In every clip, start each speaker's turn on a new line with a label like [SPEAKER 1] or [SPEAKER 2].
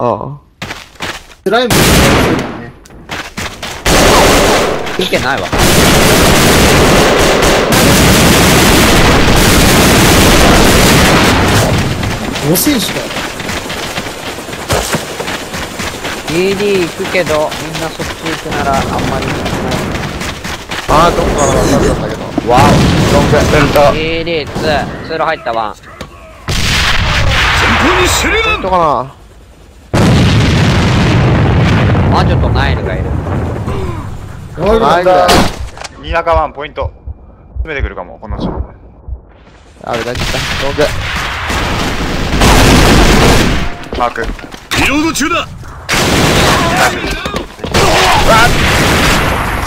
[SPEAKER 1] あ
[SPEAKER 2] スライムだね。
[SPEAKER 3] いけないわ。
[SPEAKER 2] 5選手だよ。
[SPEAKER 3] DD 行くけど、みんなそっち行くならあんまりない。
[SPEAKER 1] あ。あー、どっから分かったんだけど。
[SPEAKER 3] わ
[SPEAKER 1] ロング、ベルト。
[SPEAKER 3] お !DD、2、通路入ったワン。
[SPEAKER 1] ベルトかな
[SPEAKER 3] マジョとナイルがいる。
[SPEAKER 2] やばい
[SPEAKER 1] ないんだよ。
[SPEAKER 4] 新中ワンポイント。詰めてくるかも、この人。
[SPEAKER 1] あれ、大丈夫だ。ロング。
[SPEAKER 4] マーク。
[SPEAKER 5] リロード中だ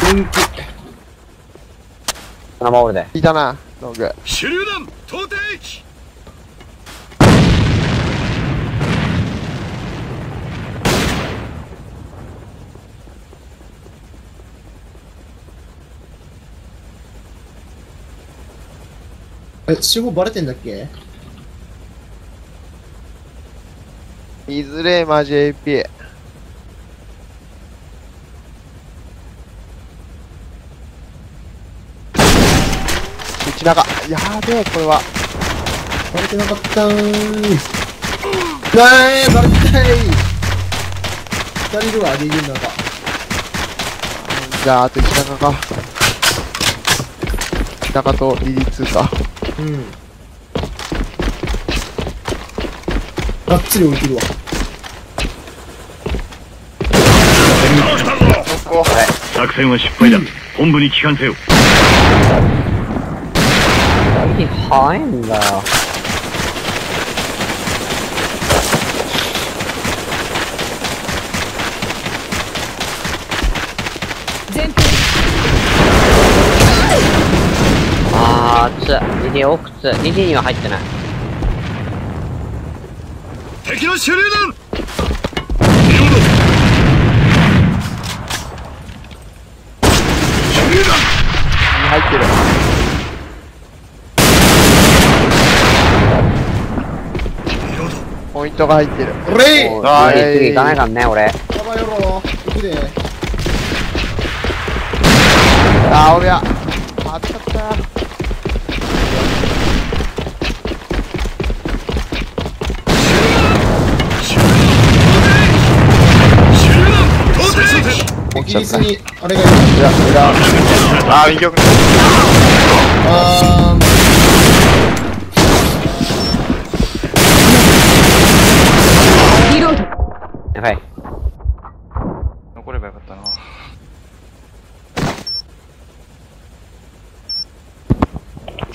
[SPEAKER 2] 元気。
[SPEAKER 3] 生ボールで。
[SPEAKER 1] いたな、ロング。
[SPEAKER 5] 手榴弾投擲
[SPEAKER 2] え、死後バレてんだっけ？
[SPEAKER 1] いずれマ JP。内中。やべえ、これは。
[SPEAKER 2] バレてなかったーん。なえー、バレてない二人いるわ、リーグの中。
[SPEAKER 1] じゃあ、あと内中か。内中とリリー2か。
[SPEAKER 2] うん。がっつり置いてるわ。
[SPEAKER 5] 作戦は失敗だ本部に帰還せよ
[SPEAKER 3] 早いんだよ。あー、つ、DD 奥つ、DD には入ってない。
[SPEAKER 5] 敵の手榴弾
[SPEAKER 1] ポイントが入ってる。
[SPEAKER 2] おれい
[SPEAKER 1] お
[SPEAKER 4] は
[SPEAKER 3] 次、次行かないからね、俺。
[SPEAKER 2] やばいよろ行くで。
[SPEAKER 1] あー、俺や。あったった。
[SPEAKER 2] ギリスに、あれがいる。
[SPEAKER 1] 裏、裏。
[SPEAKER 4] あー、右玉。
[SPEAKER 2] あ
[SPEAKER 3] やばい。
[SPEAKER 4] 残ればよかったな。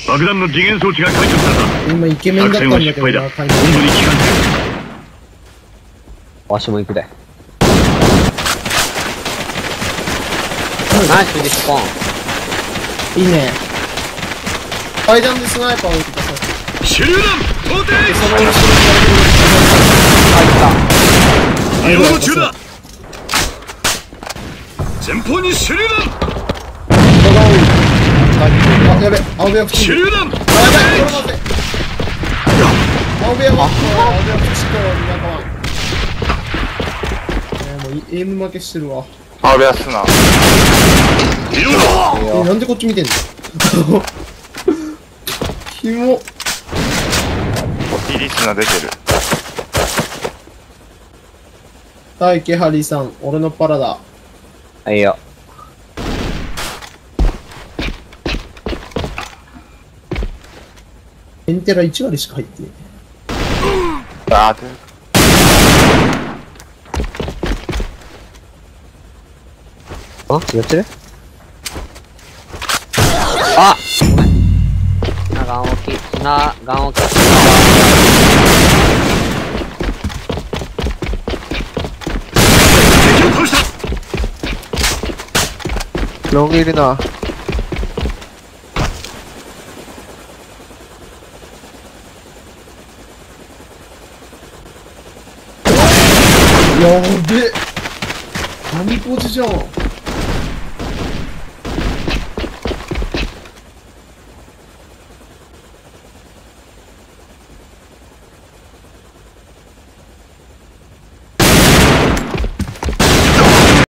[SPEAKER 5] 爆弾の次元装置が解除され
[SPEAKER 2] ー、今イケメン
[SPEAKER 5] た作
[SPEAKER 2] だったんだ
[SPEAKER 5] 戦は失敗だ
[SPEAKER 2] けどな、
[SPEAKER 5] 本
[SPEAKER 2] 感じ。
[SPEAKER 5] 部に帰還せよ
[SPEAKER 3] わしも行くで。ナイスリスポー。ン。
[SPEAKER 2] いいね。階段でスナイパーを撃ってたさっき。
[SPEAKER 5] 手榴弾投擲
[SPEAKER 2] その後ろに
[SPEAKER 3] 入っ
[SPEAKER 5] リロード中だ前方に手榴弾
[SPEAKER 2] あ、やべ、青部屋。
[SPEAKER 5] 手榴弾。
[SPEAKER 2] 青部屋は、青部屋口と田舎は。えー、もういエイム負けしてるわ。
[SPEAKER 4] あ、ベアスな。
[SPEAKER 2] え、なんでこっち見てんの？キモ。
[SPEAKER 4] リリースな出てる。
[SPEAKER 2] 大池ハリーさん、俺のパラだ。
[SPEAKER 3] た。いいよ。
[SPEAKER 2] エンテラ1割しか入ってね
[SPEAKER 4] あー、出る。
[SPEAKER 3] あやってる？あごめん。砂ガン置き、砂ガン置き。
[SPEAKER 1] ロングいるな。
[SPEAKER 2] やべ何ポジじゃん。